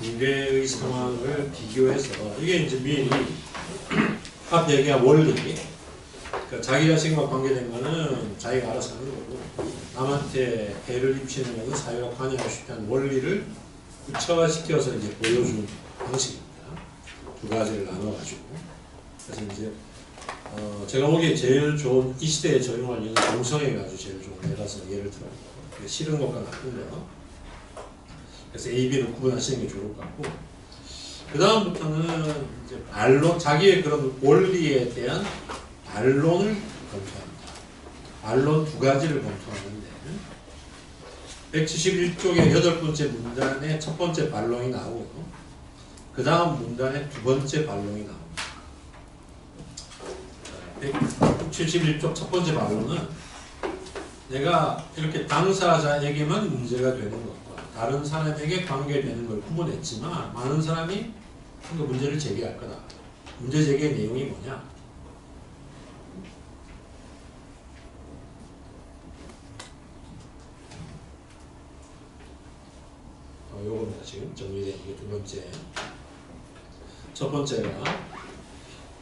두 개의 상황을 비교해서 이게 이제 미리 앞에 얘기한 원리 그러니까 자기 자신과 관계된 거는 자기가 알아서 하는 거고 남한테 해를 입히는 것은 사회가 관여할 수 있다는 원리를 구체화시켜서 이제 보여준 방식입니다. 두 가지를 나눠가지고 그래서 이제 어 제가 보기에 제일 좋은 이 시대에 적용할 예는 동성애가 아주 제일 좋은 예라서 예를 들어요. 싫은 것과 나쁜 거. 그래서 A, B를 구분하시는 게 좋을 것 같고 그 다음부터는 이제 반론 자기의 그런 원리에 대한 반론을 검토합니다. 반론 두 가지를 검토하는데 171쪽의 여덟 번째 문단의 첫 번째 반론이 나오고 그 다음 문단의 두 번째 반론이 나옵니다. 171쪽 첫 번째 반론은 내가 이렇게 당사자에게만 문제가 되는 것과 다른 사람에게 관계되는 걸 구분했지만 많은 사람이 그 문제를 제기할 거다. 문제 제기의 내용이 뭐냐? 어, 요겁니다. 지금 정리된 이게 두 번째. 첫 번째가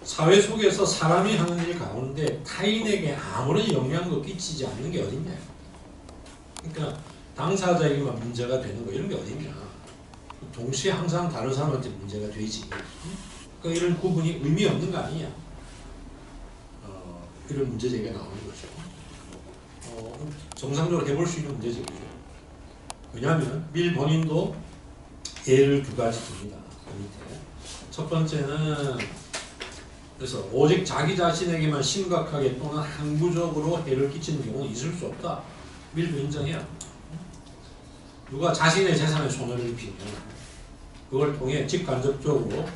사회 속에서 사람이 하는 일 가운데 타인에게 아무런 영향도 끼치지 않는 게 어딨냐. 그러니까 당사자에게만 문제가 되는 거 이런 게 어딨냐. 동시에 항상 다른 사람한테 문제가 되지. 그러니까 이런 구분이 의미 없는 거 아니냐. 어, 이런 문제 제기가 나오는 거죠. 어, 정상적으로 해볼 수 있는 문제 제기죠. 왜냐하면 밀 본인도 예를 두 가지 듭니다. 그. 첫 번째는 그래서 오직 자기 자신에게만 심각하게 또는 항구적으로 해를 끼치는 경우는 있을 수 없다. 밀도 인정해요. 누가 자신의 재산에 손해를 입히면 그걸 통해 직간접적으로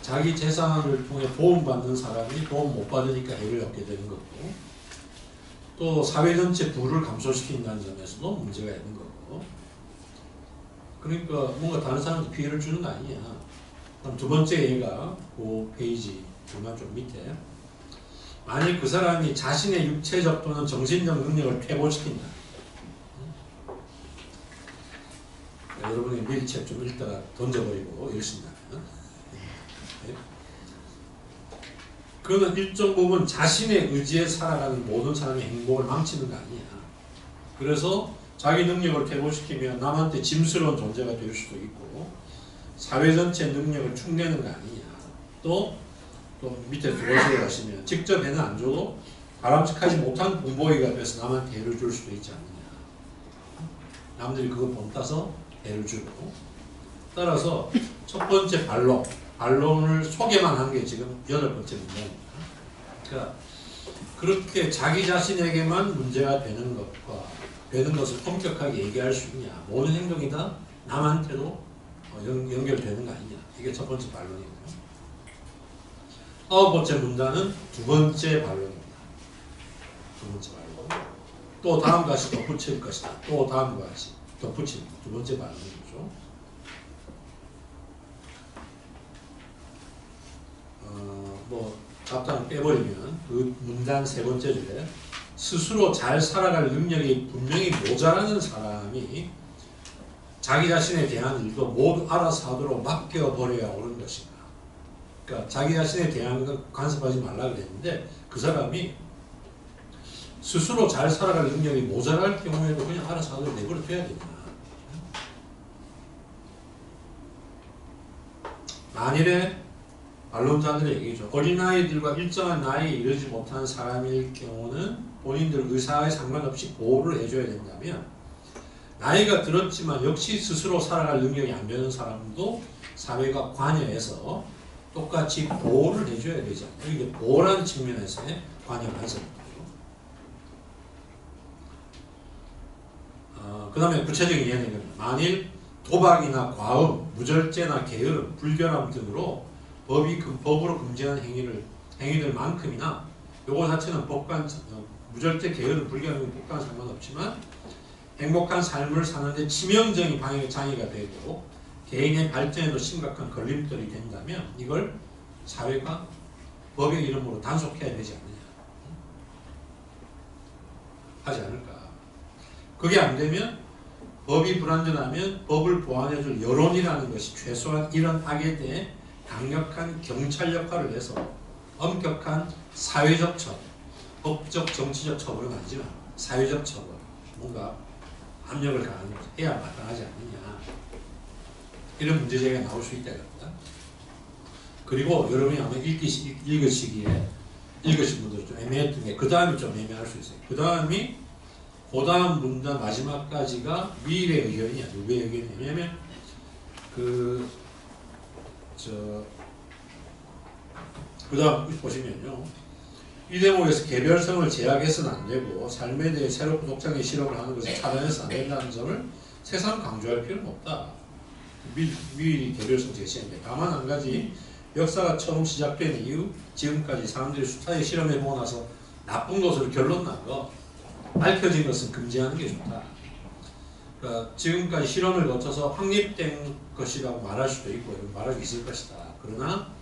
자기 재산을 통해 도움받는 사람이 도움 못 받으니까 해를 얻게 되는 거고 또 사회 전체 부를 감소시킨다는 점에서도 문제가 있는 거고. 그러니까 뭔가 다른 사람한테 피해를 주는 거 아니냐. 그럼 두 번째 얘가 그 페이지 그만 좀 밑에. 만일 그 사람이 자신의 육체적 또는 정신적 능력을 퇴보시킨다 여러분이 밀책 좀 읽다가 던져버리고 이러신다면. 네. 그거는 일정 부분 자신의 의지에 살아가는 모든 사람의 행복을 망치는 거 아니야. 그래서 자기 능력을 퇴보시키면 남한테 짐스러운 존재가 될 수도 있고 사회 전체 능력을 축내는 거 아니냐 또, 또 밑에 두 번째로 가시면 직접 해는 안 줘도 바람직하지 못한 공보기가 돼서 남한테 해를 줄 수도 있지 않느냐. 남들이 그거 본따서 해를 주고 따라서 첫 번째 반론 반론을 소개만 한 게 지금 여덟 번째 문제입니다. 그러니까 그렇게 자기 자신에게만 문제가 되는 것과 되는 것을 엄격하게 얘기할 수 있냐. 모든 행동이 다. 남한테도 어, 연, 연결되는 거 아니냐. 이게 첫 번째 반론이고요. 아홉 번째 문단은 두 번째 반론입니다. 두 번째 반론. 또 다음 것이 덧붙일 것이다. 또 다음 것이 덧붙인 두 번째 반론이죠 어, 뭐 잡담 빼버리면 그 문단 세 번째 줄에 스스로 잘 살아갈 능력이 분명히 모자라는 사람이 자기 자신에 대한 일도 모두 알아서 하도록 맡겨버려야 옳은 것인가. 그러니까 자기 자신에 대한 건 간섭하지 말라 그랬는데 그 사람이 스스로 잘 살아갈 능력이 모자랄 경우에도 그냥 알아서 하도록 내버려 둬야 된다. 만일에 반론자들의 얘기죠. 어린아이들과 일정한 나이에 이르지 못한 사람일 경우는 본인들 의사에 상관없이 보호를 해줘야 된다면 나이가 들었지만 역시 스스로 살아갈 능력이 안 되는 사람도 사회가 관여해서 똑같이 보호를 해줘야 되지 않나요? 이게 보호라는 측면에서의 관여를 해석입니다. 어, 그 다음에 구체적인 예는 만일 도박이나 과음, 무절제나 게으름, 불결함 등으로 법이 그 법으로 금지하는 행위를 행위들만큼이나 요거 자체는 법관 어, 무절제 게으름 불결함이 법관 상관없지만 행복한 삶을 사는데 치명적인 방해 장애가 되고 개인의 발전에도 심각한 걸림돌이 된다면 이걸 사회가 법의 이름으로 단속해야 되지 않느냐. 하지 않을까 그게 안 되면 법이 불완전하면 법을 보완해줄 여론이라는 것이 최소한 이런 악에 대해 강력한 경찰 역할을 해서 엄격한 사회적 처벌, 법적 정치적 처벌은 아니지만 사회적 처벌, 뭔가 압력을 가하는 것 해야 마땅하지 않느냐 이런 문제제기가 나올 수 있다 이겁니다. 그리고 여러분이 아마 읽기, 읽으시기에 읽으신 분들은 좀 애매했던 게 그 다음이 좀 애매할 수 있어요. 그 다음이 그 다음 문단 마지막까지가 미일의 의견이야. 누구의 의견이냐. 왜냐면 그, 저, 그 다음 보시면요. 이 대목에서 개별성을 제약해서는 안 되고 삶에 대해 새롭고 독창의 실험을 하는 것을 차단해서 안 된다는 점을 새삼 강조할 필요는 없다. 미, 미일이 개별성 제시했는데 다만 한 가지 역사가 처음 시작된 이후 지금까지 사람들이 수타에 실험해보고 나서 나쁜 것으로 결론 난거 밝혀진 것은 금지하는 게 좋다. 그러니까 지금까지 실험을 거쳐서 확립된 것이라고 말할 수도 있고 말할 수 있을 것이다. 그러나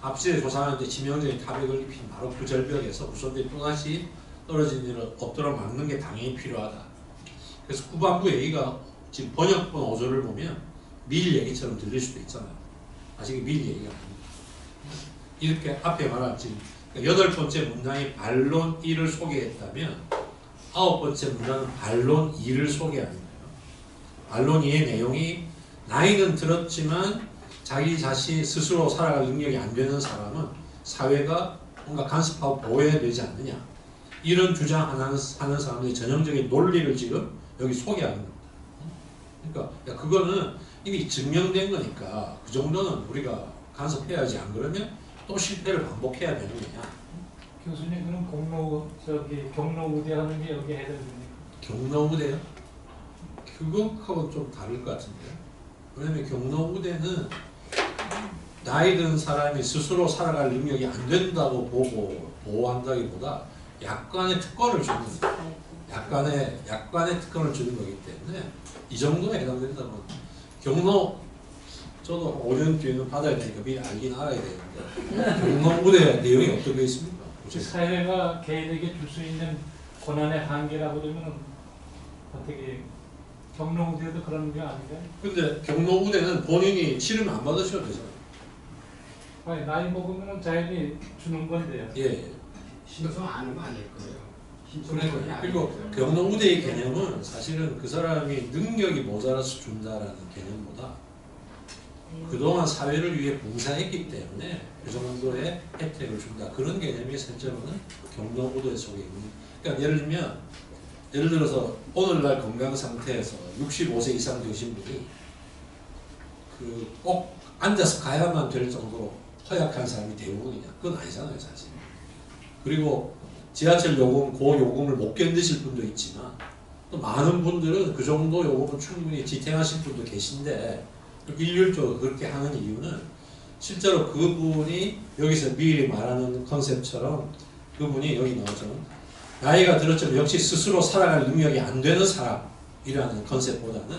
앞시에 조사하는데 치명적인 타격을 입힌 바로 그 절벽에서 후손들이 또다시 떨어진 일을 없도록 막는 게 당연히 필요하다. 그래서 후반부 얘기가 지금 번역본 어조를 보면 밀 얘기처럼 들릴 수도 있잖아요. 아직 밀 얘기가 아닙니다. 이렇게 앞에 말한 지금 여덟 번째 문장이 반론 1을 소개했다면 아홉 번째 문장은 반론 2를 소개하는 거예요. 반론 2의 내용이 나이는 들었지만 자기 자신 스스로 살아갈 능력이 안 되는 사람은 사회가 뭔가 간섭하고 보호해야 되지 않느냐. 이런 주장하는 하는 사람들의 전형적인 논리를 지금 여기 소개하는 겁니다. 그러니까 야, 그거는 이미 증명된 거니까 그 정도는 우리가 간섭해야지 안 그러면 또 실패를 반복해야 되는 거냐. 교수님 그럼 공로 저기 경로 우대 하는 게 여기 해당됩니까? 경로 우대요? 그거하고 좀 다를 것 같은데요. 왜냐면 경로 우대는 나이 든 사람이 스스로 살아갈 능력이 안 된다고 보고 보호한다기보다 약간의 특권을 주는. 약간의 약간의 특권을 주는 거기 때문에 이 정도에 해당된다면 경로 저도 5년 뒤에는 받아야 되니까 미리 알긴 알아야 되는데 경로 우대 내용이 어떻게 있습니까? 그 사회가 개인에게 줄 수 있는 권한의 한계라고 그러면 어떻게 경로 우대도 그런 게 아닌가요? 근데 경로우대는 본인이 싫으면 안 받으셔도 되잖아요. 아니, 나이 먹으면 자연히 주는 건데요. 예, 예. 신청 안 하면 아닐 거예요. 그리고 경로우대의 개념은 사실은 그 사람이 능력이 모자라서 준다라는 개념보다 그동안 사회를 위해 봉사했기 때문에 그 정도의 혜택을 준다. 그런 개념이 실제로는 경로우대 속에 있는 그러니까 예를 들면 예를 들어서 오늘날 건강 상태에서 65세 이상 되신 분이 그꼭 앉아서 가야만 될 정도로 허약한 사람이 대부분이냐? 그건 아니잖아요 사실. 그리고 지하철 요금 고 요금을 못 견디실 분도 있지만 또 많은 분들은 그 정도 요금은 충분히 지탱하실 분도 계신데 일률적으로 그렇게 하는 이유는 실제로 그분이 여기서 미리 말하는 컨셉처럼 그분이 여기 나오죠 나이가 들었지만 역시 스스로 살아갈 능력이 안 되는 사람이라는 컨셉보다는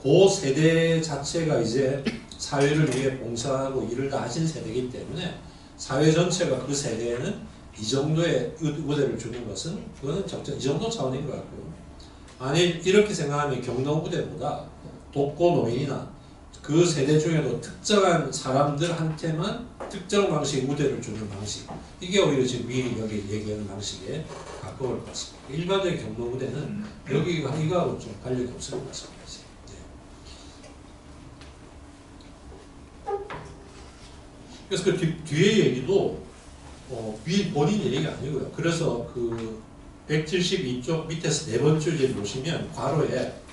그 세대 자체가 이제 사회를 위해 봉사하고 일을 다 하신 세대이기 때문에 사회 전체가 그 세대에는 이 정도의 의- 우대를 주는 것은 그거는 적정 이 정도 차원인 것 같고요. 아니 이렇게 생각하면 경로부대보다 독거 노인이나 그 세대 중에도 특정한 사람들한테만 특정 방식의 우대를 주는 방식 이게 오히려 지금 미리 여기 얘기하는 방식에 가까울 것 같습니다. 일반적인 경로부대는 여기 이거하고 좀 관련이 없을 것 같습니다. 네. 그래서 그 뒤, 뒤에 얘기도 어, 위 본인 얘기가 아니고요. 그래서 그 172쪽 밑에서 네 번째 줄 보시면 괄호에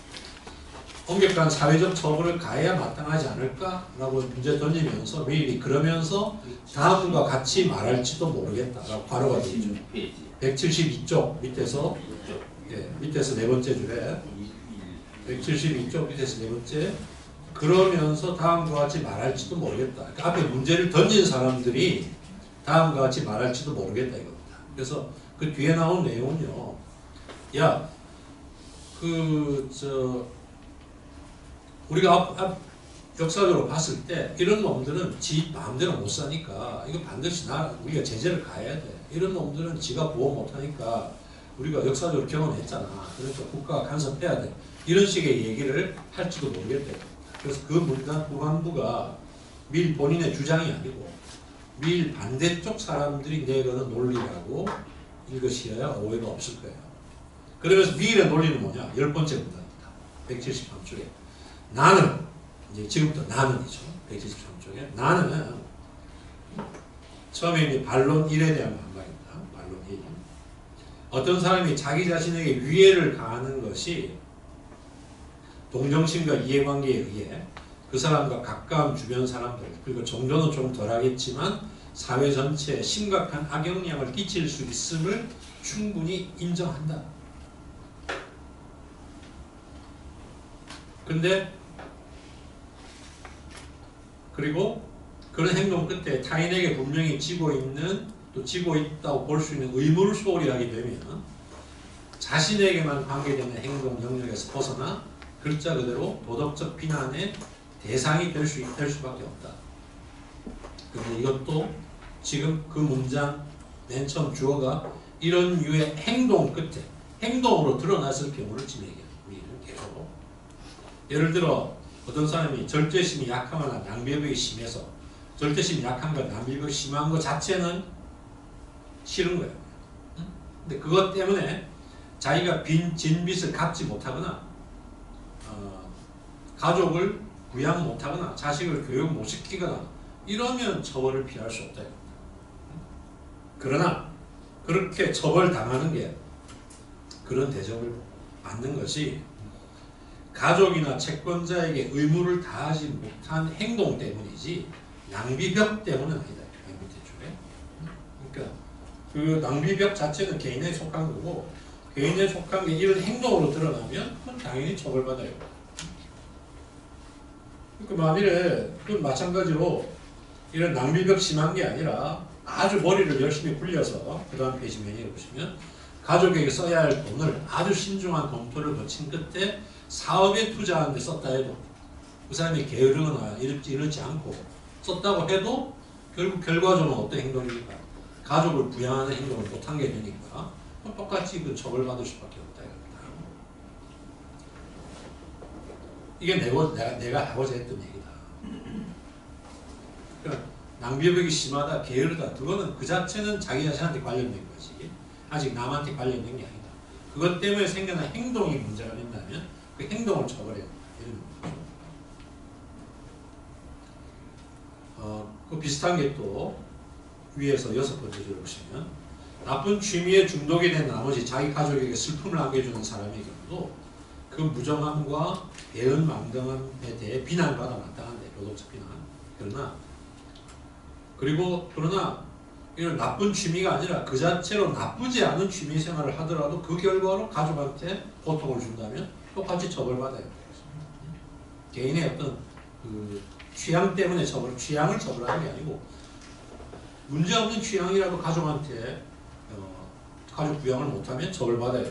엄격한 사회적 처벌을 가해야 마땅하지 않을까라고 문제 던지면서 미리 그러면서 다음과 같이 말할지도 모르겠다라고 있죠. 페이지 172쪽 밑에서 예, 밑에서 네 번째 줄에 172쪽 밑에서 네 번째 그러면서 다음과 같이 말할지도 모르겠다. 그러니까 앞에 문제를 던진 사람들이 다음과 같이 말할지도 모르겠다 이겁니다. 그래서 그 뒤에 나온 내용은요. 야, 그 저 우리가 앞, 앞 역사적으로 봤을 때 이런 놈들은 지 마음대로 못 사니까 이거 반드시 나 우리가 제재를 가해야 돼. 이런 놈들은 지가 보호 못 하니까 우리가 역사적으로 경험했잖아. 그러니까 국가가 간섭해야 돼. 이런 식의 얘기를 할지도 모르겠대요. 그래서 그 문단 후반부가 밀 본인의 주장이 아니고 밀 반대쪽 사람들이 내거는 논리라고 읽으셔야 오해가 없을 거예요. 그러면서 밀의 논리는 뭐냐? 열 번째 문단입니다. 173쪽에 나는 이제 지금부터 나는이죠. 173쪽에 나는 처음에 이제 반론 1에 대한 반박입니다. 반론 1. 어떤 사람이 자기 자신에게 위해를 가하는 것이 동정심과 이해관계에 의해 그 사람과 가까운 주변 사람들 그리고 정도는 좀 덜하겠지만 사회 전체에 심각한 악영향을 끼칠 수 있음을 충분히 인정한다. 근데 그리고 그런 행동 끝에 타인에게 분명히 지고 있는 또 지고 있다고 볼 수 있는 의무를 소홀히 하게 되면 자신에게만 관계되는 행동 영역에서 벗어나 글자 그대로 도덕적 비난의 대상이 될, 수, 될 수밖에 없다. 근데 이것도 지금 그 문장 맨 처음 주어가 이런 유의 행동 끝에 행동으로 드러났을 경우를 지금 계속. 예를 들어 어떤 사람이 절제심이 약하거나 낭비벽이 심해서 절대심이 약한 것, 낭비벽이 심한 것 자체는 싫은 거예요. 응? 근데 그것 때문에 자기가 빈 진빚을 갚지 못하거나 어, 가족을 부양 못하거나 자식을 교육 못 시키거나 이러면 처벌을 피할 수 없다. 그러나 그렇게 처벌 당하는 게 그런 대접을 받는 것이 가족이나 채권자에게 의무를 다하지 못한 행동 때문이지 낭비벽 때문은 아니다. 맨 밑에 쪽에. 그러니까 그 낭비벽 자체는 개인에 속한 거고 개인에 속한 게 이런 행동으로 드러나면 그건 당연히 처벌받아요. 그러니까 만일에 그 마찬가지로 이런 낭비벽 심한 게 아니라 아주 머리를 열심히 굴려서 그 다음 페이지 메뉴를 보시면 가족에게 써야 할 돈을 아주 신중한 검토를 거친 끝에 사업에 투자하는 데 썼다 해도 그 사람이 게으르거나 이렇지 이렇지 않고 썼다고 해도 결국 결과적으로 어떤 행동입니까? 가족을 부양하는 행동을 못한 게 되니까 똑같이 그 처벌받을 수밖에 없다 이겁니다. 이게 내가, 내가, 내가 하고자 했던 얘기다. 그러니까 낭비벽이 심하다, 게으르다, 그거는 그 자체는 자기 자신한테 관련된 거지. 아직 남한테 관련된 게 아니다. 그것 때문에 생겨난 행동이 문제가 된다면 그 행동을 거죠. 어, 그 비슷한 게 또 위에서 여섯 번째 줄 보시면 나쁜 취미에 중독이 된 나머지 자기 가족에게 슬픔을 안겨주는 사람의 경우도 그 무정함과 배은망덕함에 대해 비난받아 마땅한데 도덕적 비난. 그러나 그리고 그러나 이런 나쁜 취미가 아니라 그 자체로 나쁘지 않은 취미 생활을 하더라도 그 결과로 가족한테 고통을 준다면 똑같이 처벌받아요. 개인의 어떤 그 취향 때문에 처벌, 취향을 처벌하는 게 아니고 문제 없는 취향이라도 가족한테 어, 가족 부양을 못하면 처벌받아요.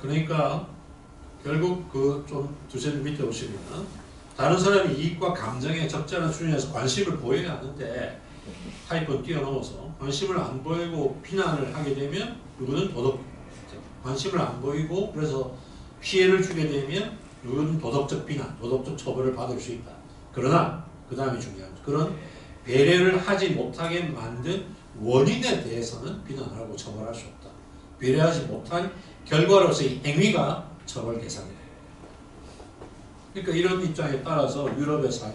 그러니까 결국 그 좀 두세 줄 밑에 오시면 다른 사람이 이익과 감정에 적절한 수준에서 관심을 보여야 하는데 타입은 뛰어넘어서 관심을 안 보이고 비난을 하게 되면 누구는 도덕 관심을 안 보이고 그래서 피해를 주게 되면 누구는 도덕적 비난, 도덕적 처벌을 받을 수 있다. 그러나 그 다음이 중요한 그런 배려를 하지 못하게 만든 원인에 대해서는 비난하고 처벌할 수 없다. 배려하지 못한 결과로서의 행위가 처벌 대상이다. 그러니까 이런 입장에 따라서 유럽의 상-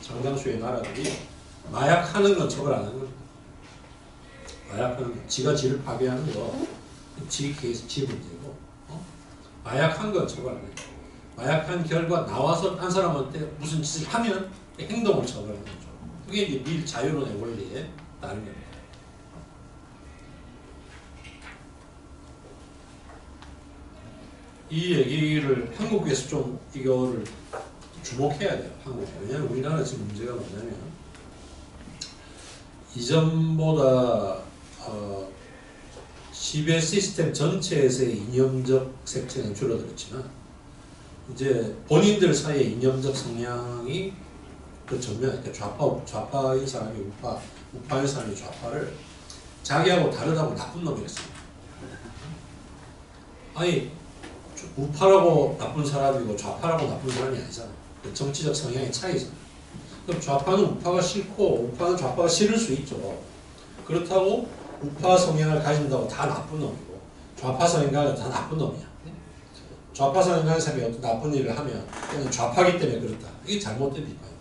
상당수의 나라들이 마약하는 건 처벌 안 하는 겁니다. 마약하는 거, 지가 지를 파괴하는 거, 지 케이스, 지 문제고, 어? 마약한 건 처벌 안 해요. 마약한 결과 나와서 한 사람한테 무슨 짓을 하면 그 행동을 처벌하는 거죠. 그게 이제 밀 자유론의 원리에 따른 겁니다. 이 얘기를 한국에서 좀 이거를 주목해야 돼요. 한국에. 왜냐하면 우리나라 지금 문제가 뭐냐면 이전보다 어, 지배 시스템 전체에서의 이념적 색채는 줄어들었지만 이제 본인들 사이의 이념적 성향이 그 전면, 그러니까 좌파, 좌파인 사람이 우파, 우파인 사람이 좌파를 자기하고 다르다고 나쁜 놈이었어요. 아니 우파라고 나쁜 사람이고 좌파라고 나쁜 사람이 아니잖아. 그 정치적 성향의 차이잖아. 그럼 좌파는 우파가 싫고 우파는 좌파가 싫을 수 있죠. 그렇다고 우파 성향을 가진다고 다 나쁜 놈이고 좌파 성향을 다 나쁜 놈이야. 좌파 성향을 사람이 어떤 나쁜 일을 하면 걔는 좌파기 때문에 그렇다. 이게 잘못된 비판이야.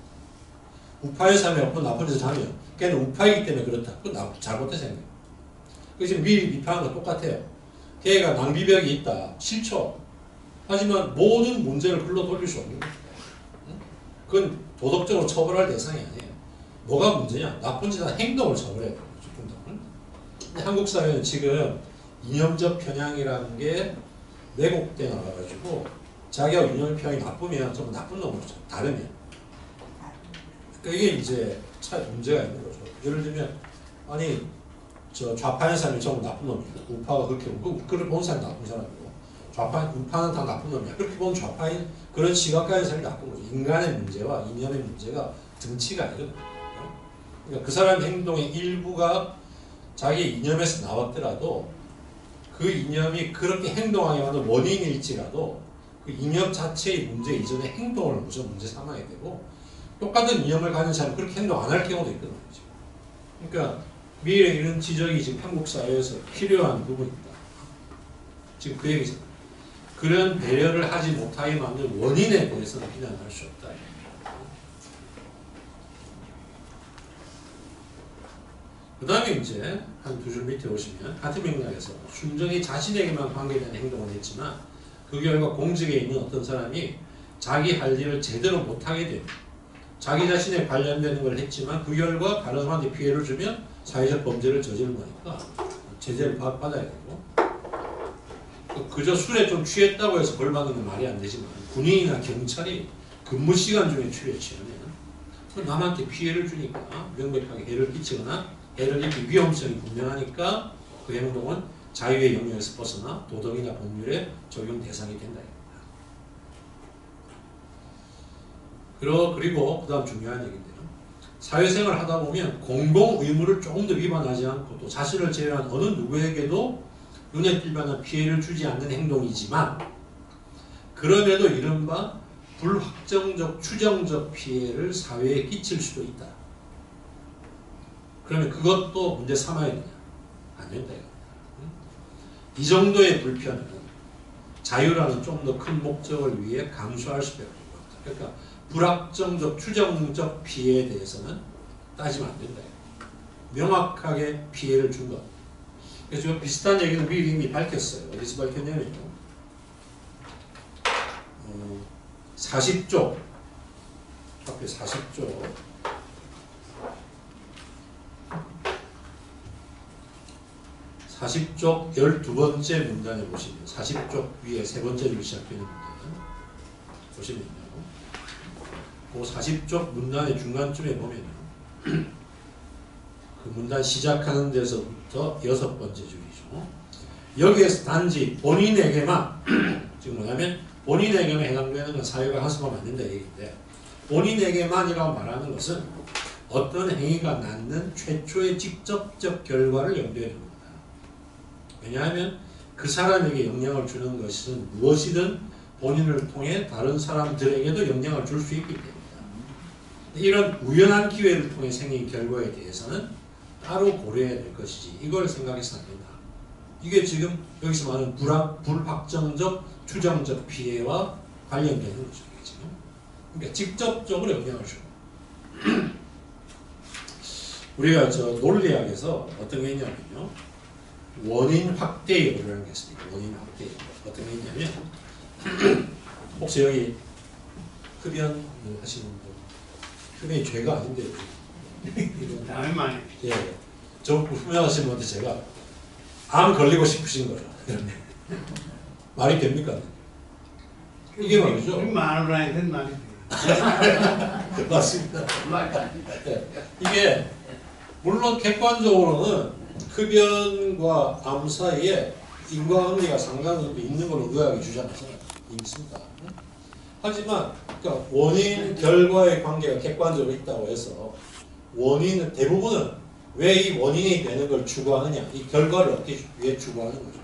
우파의 사람이 어떤 나쁜 짓을 하면 걔는 우파이기 때문에 그렇다. 그건 나, 잘못된 생각이야. 그 지금 미리 비판한 거 똑같아요. 걔가 낭비벽이 있다. 싫죠. 하지만 모든 문제를 흘러 돌릴 수 없는. 응? 그건 도덕적으로 처벌할 대상이 아니에요. 뭐가 문제냐? 나쁜 짓한 행동을 처벌해야 돼요. 행동을. 근데 한국 사회는 지금 이념적 편향이라는 게 왜곡돼 나가가지고 자기가 이념 편향이 나쁘면 좀 나쁜 놈으로 다르면 그러니까 이게 이제 차 문제가 있는 거죠. 예를 들면 아니 저 좌파의 사람이 전부 나쁜 놈이야. 우파가 그렇게 보고 그 그걸 본 사람이 나쁜 사람이고 좌파 우파는 다 나쁜 놈이야. 그렇게 보면 좌파인 그런 시각가의 사람이 나쁜 거죠. 인간의 문제와 이념의 문제가 등치가 아니거든. 그러니까 그 사람 행동의 일부가 자기 이념에서 나왔더라도 그 이념이 그렇게 행동하게 만든 원인일지라도 그 이념 자체의 문제 이전의 행동을 우선 문제 삼아야 되고 똑같은 이념을 가진 사람이 그렇게 행동 안 할 경우도 있거든요. 그러니까 미래 이런 지적이 지금 한국 사회에서 필요한 부분이다. 지금 그 얘기잖아요. 그런 배려를 하지 못하게 만든 원인에 대해서는 비난할 수 없다. 그 다음에 이제 한 두 줄 밑에 오시면 같은 맥락에서 순전히 자신에게만 관계된 행동을 했지만 그 결과 공직에 있는 어떤 사람이 자기 할 일을 제대로 못하게 됩니다. 자기 자신에 관련되는 걸 했지만 그 결과 다른 사람한테 피해를 주면 사회적 범죄를 저지른 거니까 제재를 받- 받아야 되고 그- 그저 술에 좀 취했다고 해서 벌 받는 건 말이 안 되지만 군인이나 경찰이 근무 시간 중에 술에 취하면 그 남한테 피해를 주니까 명백하게 해를 끼치거나 해를 입힐 위험성이 분명하니까 그 행동은 자유의 영역에서 벗어나 도덕이나 법률의 적용 대상이 된다. 그리고 그 다음 중요한 얘기인데요. 사회생활 하다 보면 공공 의무를 조금 더 위반하지 않고 또 자신을 제외한 어느 누구에게도 눈에 띌 만한 피해를 주지 않는 행동이지만 그럼에도 이른바 불확정적 추정적 피해를 사회에 끼칠 수도 있다. 그러면 그것도 문제 삼아야 되냐? 안 된다. 이 정도의 불편은 자유라는 좀 더 큰 목적을 위해 감수할 수밖에 없다. 그러니까 불확정적 추정적 피해에 대해서는 따지면 안 된다. 명확하게 피해를 준 것. 그래서 저 비슷한 얘기는 미리 이미 밝혔어요. 어디서 밝혔냐면요. 어, 40조 앞에 40조 40쪽 12번째 문단에 보시면 40쪽 위에 세 번째로 시작되는 문단 보시면요. 그 40쪽 문단의 중간쯤에 보면요. 그 문단 시작하는 데서부터 여섯 번째 줄이죠. 여기에서 단지 본인에게만 지금 뭐냐면 본인에게만 해당되는 건 사회가 하수가 맞는다 얘기인데 본인에게만이라고 말하는 것은 어떤 행위가 낳는 최초의 직접적 결과를 염두에 둡니다. 왜냐하면 그 사람에게 영향을 주는 것은 무엇이든 본인을 통해 다른 사람들에게도 영향을 줄 수 있기 때문이다. 이런 우연한 기회를 통해 생긴 결과에 대해서는 따로 고려해야 될 것이지 이걸 생각해서는 안 된다. 이게 지금 여기서 말하는 불확, 불확정적 추정적 피해와 관련되는 거죠. 지금. 그러니까 직접적으로 영향을 주고 우리가 저 논리학에서 어떤 게 있냐면요. 원인 확대 여부라는 게 있습니다. 원인 확대. 어떤 게 있냐면 혹시 여기 흡연 하시는 분 흡연이 죄가 아닌데 다음에 예, 저 흡연하시는 분한테 제가 암 걸리고 싶으신 거죠. 말이 됩니까? 이게 말이죠. 말이 돼. 맞습니다. 말이 안 돼. 예, 이게 물론 객관적으로는 흡연과 암 사이에 인과관계가 상당히 있는 걸로 의학이 주장해서 있습니다. 하지만 그러니까 원인 결과의 관계가 객관적으로 있다고 해서 원인은 대부분은 왜 이 원인이 되는 걸 추구하느냐? 이 결과를 얻기 위해 추구하는 거죠.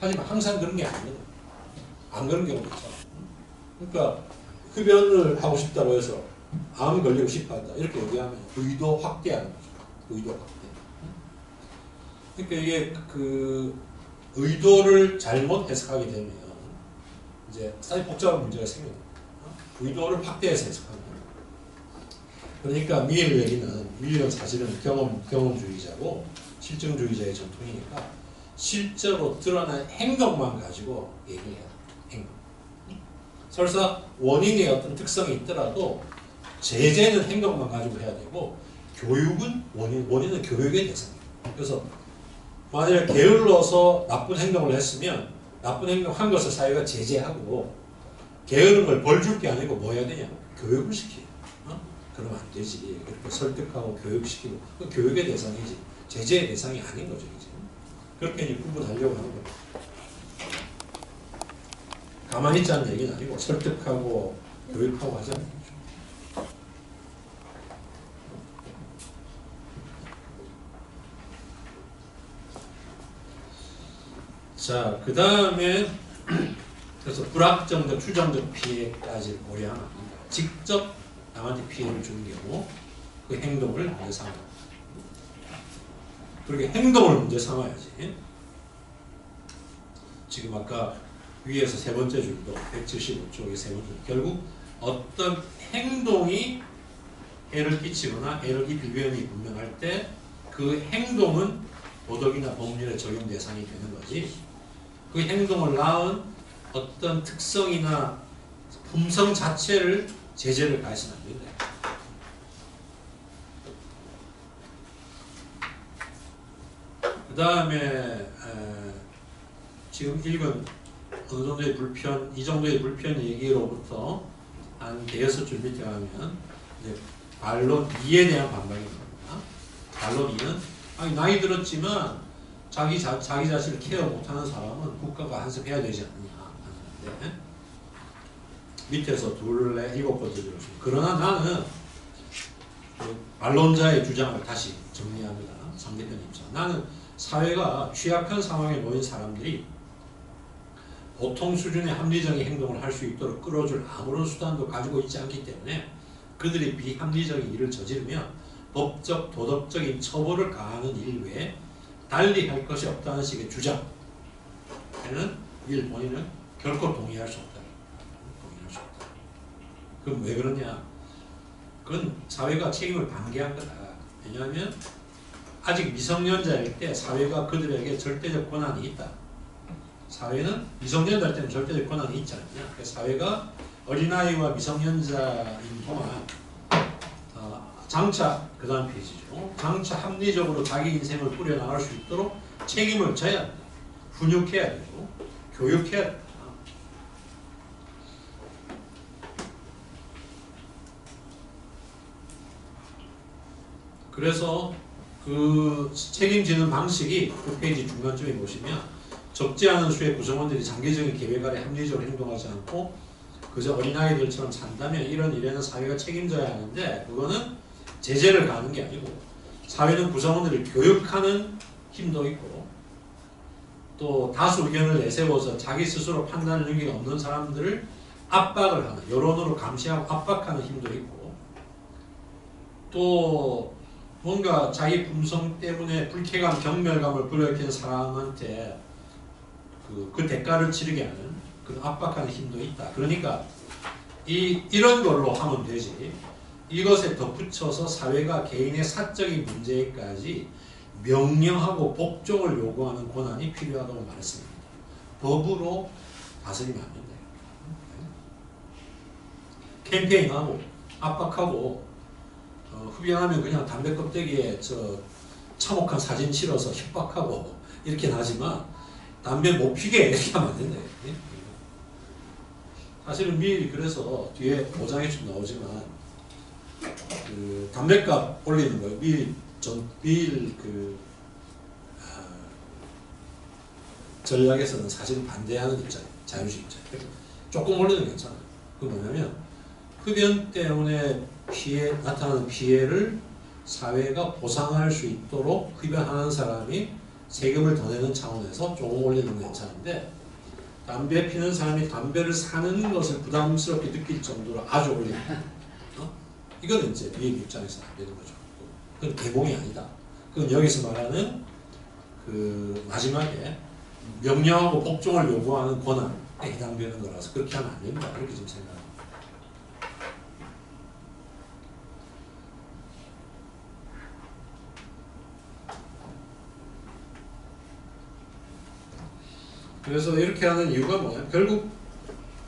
하지만 항상 그런 게 아니에요. 안 그런 경우도 있죠. 그러니까 흡연을 하고 싶다고 해서 암 걸리고 싶어 한다. 이렇게 얘기하면 의도 확대하는 거죠. 의도 확대. 그러니까 이게 그 의도를 잘못 해석하게 되면 이제 사실 복잡한 문제가 생겨요. 의도를 확대해서 해석하는. 그러니까 미일 얘기는 미일은 사실은 경험 경험주의자고 실증주의자의 전통이니까 실제로 드러난 행동만 가지고 얘기를 해요. 행동. 설사 원인의 어떤 특성이 있더라도 제재는 행동만 가지고 해야 되고 교육은 원인 원인은 교육의 대상이에요. 그래서 만약에 게을러서 나쁜 행동을 했으면 나쁜 행동한 것을 사회가 제재하고 게으른 걸 벌 줄 게 아니고 뭐 해야 되냐? 교육을 시켜요. 어? 그러면 안 되지. 그렇게 설득하고 교육시키고 그 교육의 대상이지 제재의 대상이 아닌 거죠. 이제. 그렇게 이제 구분하려고 하는 거예요. 가만히 있자는 얘기는 아니고 설득하고 교육하고 하자는 얘기죠. 자, 그 다음에 그래서 불확정적, 추정적 피해까지 됩니다. 직접 남한테 피해를 주는 경우 그 행동을 문제 삼아요. 그렇게 행동을 문제 삼아야지. 지금 아까 위에서 세 번째 줄도 175쪽의 세 번째 줄. 결국 어떤 행동이 해를 끼치거나 해를 입힐 위험이 분명할 때 그 행동은 도덕이나 법률의 적용 대상이 되는 거지. 그 행동을 낳은 어떤 특성이나 품성 자체를 제재를 가해서는 안 된다. 그 다음에 지금 읽은 어느 정도의 불편, 이 정도의 불편 얘기로부터 한 대여섯 줄 밑에 가면 이제 반론 2에 대한 나옵니다. 반론 2는 아니 나이 들었지만 자기 자, 자기 자신을 케어 못하는 사람은 국가가 한습해야 되지 않느냐 하는데 밑에서 둘레 일곱 번째 줄을 그러나 나는 그 반론자의 주장을 다시 정리합니다. 상대편 입장. 나는 사회가 취약한 상황에 놓인 사람들이 보통 수준의 합리적인 행동을 할 수 있도록 끌어줄 아무런 수단도 가지고 있지 않기 때문에 그들이 비합리적인 일을 저지르면 법적, 도덕적인 처벌을 가하는 일 외에 달리 할 것이 없다는 식의 주장에는 일 본인은 결코 동의할 수 없다. 그럼 왜 그러냐? 그건 사회가 책임을 방기한 거다. 왜냐하면 아직 미성년자일 때 사회가 그들에게 절대적 권한이 있다. 사회는 미성년자일 때는 절대적 권한이 있지 않느냐. 그래서 사회가 어린아이와 미성년자인 동안 어, 장차 그 다음 페이지죠. 장차 합리적으로 자기 인생을 꾸려나갈 수 있도록 책임을 져야 한다. 훈육해야 되고 교육해야 된다. 그래서 그 책임지는 방식이 그 페이지 중간쯤에 보시면 적지 않은 수의 구성원들이 장기적인 계획 아래 합리적으로 행동하지 않고 그저 어린아이들처럼 산다면 이런 일에는 사회가 책임져야 하는데 그거는 제재를 가는 게 아니고 사회는 구성원들을 교육하는 힘도 있고 또 다수 의견을 내세워서 자기 스스로 판단 능력이 없는 사람들을 압박을 하는 여론으로 감시하고 압박하는 힘도 있고 또 뭔가 자기 품성 때문에 불쾌감, 경멸감을 불러일으키는 사람한테 그, 그 대가를 치르게 하는 그 압박하는 힘도 있다. 그러니까 이 이런 걸로 하면 되지. 이것에 덧붙여서 사회가 개인의 사적인 문제까지 명령하고 복종을 요구하는 권한이 필요하다고 말했습니다. 법으로 다스리면 안 된다. 캠페인하고 압박하고 어, 흡연하면 그냥 담배 껍데기에 저 참혹한 사진 실어서 협박하고 이렇게 나지만 담배 못 피게 이렇게 하면 안 된다. 예? 사실은 미리 그래서 뒤에 보장에 좀 나오지만 그 담배값 올리는 거예요. 미일 전 미일 그 아, 전략에서는 사실 반대하는 입장, 자유주의 입장. 조금 올리는 괜찮아요. 그 뭐냐면 흡연 때문에 피해 나타나는 피해를 사회가 보상할 수 있도록 흡연하는 사람이 세금을 더 내는 차원에서 조금 올리는 건 괜찮은데 담배 피는 사람이 담배를 사는 것을 부담스럽게 느낄 정도로 아주 올리는 어? 이거는 이제 미의 입장에서 안 되는 거죠. 그건 개봉이 아니다. 그건 여기서 말하는 그 마지막에 명령하고 복종을 요구하는 권한에 해당되는 거라서 그렇게 하면 안 된다. 그렇게 좀 생각 그래서 이렇게 하는 이유가 뭐냐? 결국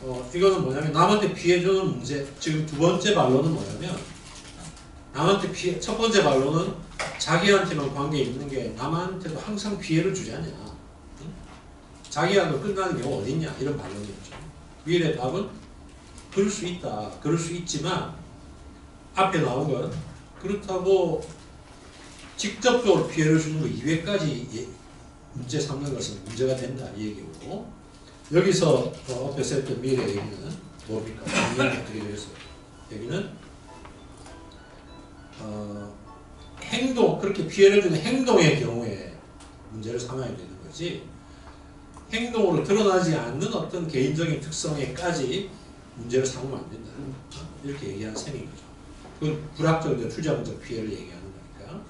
어, 이거는 뭐냐면 남한테 피해 주는 문제. 지금 두 번째 반론은 뭐냐면 남한테 피해 첫 번째 반론은 자기한테만 관계 있는 게 남한테도 항상 피해를 주지 않냐. 응? 자기하고 끝나는 경우 어딨냐 이런 반론이었죠. 위의 답은 그럴 수 있다. 그럴 수 있지만 앞에 나온 건 그렇다고 직접적으로 피해를 주는 거 이외까지 예- 문제 삼는 것은 문제가 된다 이 얘기고 여기서 어, 앞에서 했던 미래 얘기는 뭡니까? 분명히 어떻게 되겠어요? 여기는 어, 행동 그렇게 피해를 주는 행동의 경우에 문제를 삼아야 되는 거지 행동으로 드러나지 않는 어떤 개인적인 특성에까지 문제를 삼으면 안 된다 이렇게 얘기한 셈인 거죠. 그 불합정적 추정적 피해를 얘기하는 거니까.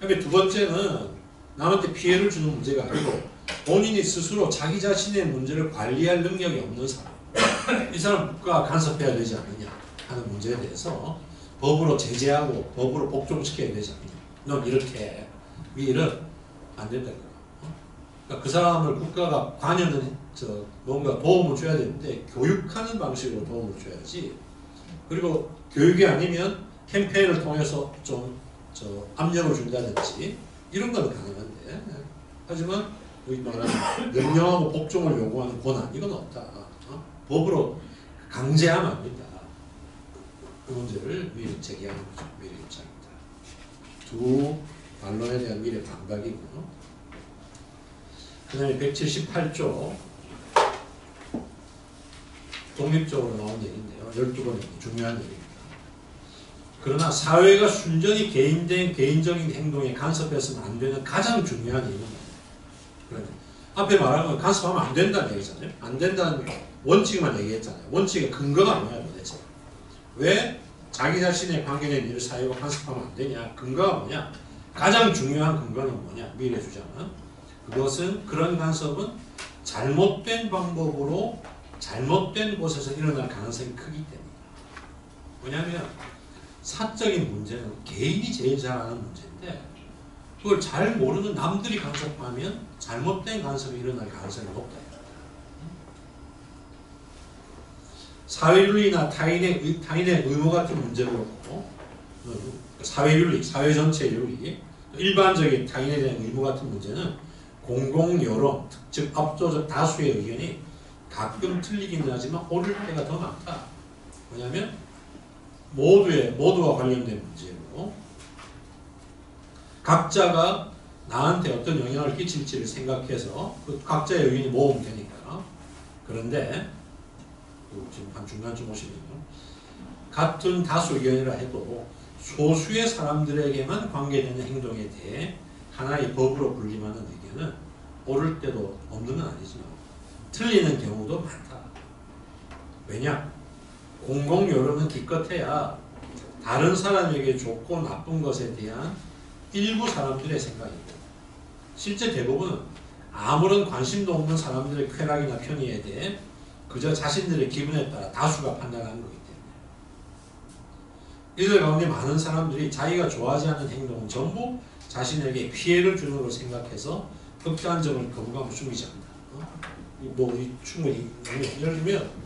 그다음에 두 번째는 남한테 피해를 주는 문제가 아니고 본인이 스스로 자기 자신의 문제를 관리할 능력이 없는 사람 이 사람 국가가 간섭해야 되지 않느냐 하는 문제에 대해서 법으로 제재하고 법으로 복종시켜야 되지 않느냐 넌 이렇게 해. 이 일은 안 된다 이거야. 어? 그러니까 그 사람을 국가가 관여는 저 뭔가 도움을 줘야 되는데 교육하는 방식으로 도움을 줘야지 그리고 교육이 아니면 캠페인을 통해서 좀 저 압력을 준다든지 이런 건 가능한데 하지만 말하는 명령하고 복종을 요구하는 권한 이건 없다. 어? 법으로 강제하면 안 된다. 그 문제를 미리 제기하는 거죠. 미래 입장입니다. 두 반론에 대한 미래 반박이고요. 그 다음에 178조 독립적으로 나온 얘기인데요. 12번이 중요한 얘기입니다. 그러나 사회가 순전히 개인된 개인적인 행동에 간섭해서는 안 되는 가장 중요한? 그러면 앞에 말한 건 간섭하면 안 된다는 얘기잖아요. 안 된다는 원칙만 얘기했잖아요. 원칙의 근거가 뭐야 도대체? 왜 자기 자신의 관계된 일을 사회가 간섭하면 안 되냐? 근거가 뭐냐? 가장 중요한 근거는 뭐냐? 미래 주장은 그것은 그런 간섭은 잘못된 방법으로 잘못된 곳에서 일어날 가능성이 크기 때문이다. 뭐냐면 사적인 문제는 개인이 제일 잘 아는 문제인데 그걸 잘 모르는 남들이 간섭하면 잘못된 간섭이 일어날 가능성이 높다. 사회윤리나 타인의, 의- 타인의 의무 같은 그렇고 어, 사회윤리, 사회 전체 윤리 일반적인 타인에 대한 의무 같은 문제는 공공 여론, 즉 압도적 다수의 의견이 가끔 틀리긴 하지만 옳을 때가 더 많다. 뭐냐면 모두의 모두와 관련된 문제고 각자가 나한테 어떤 영향을 끼칠지를 생각해서 그 각자의 의견이 모으면 되니까 그런데 그 지금 한 중간쯤 오시면요 같은 다수 의견이라 해도 소수의 사람들에게만 관계되는 행동에 대해 하나의 법으로 분림하는 의견은 옳을 때도 없는 건 아니지만 틀리는 경우도 많다. 왜냐? 공공 여론은 기껏해야 다른 사람에게 좋고 나쁜 것에 대한 일부 사람들의 생각이고 실제 대부분은 아무런 관심도 없는 사람들의 쾌락이나 편의에 대해 그저 자신들의 기분에 따라 다수가 판단하는 거기 때문에 이들 가운데 많은 사람들이 자기가 좋아하지 않는 행동은 전부 자신에게 피해를 주는 걸 생각해서 극단적인 거부감을 숨기지 않는다. 어? 뭐 이- 충분히 예를 들면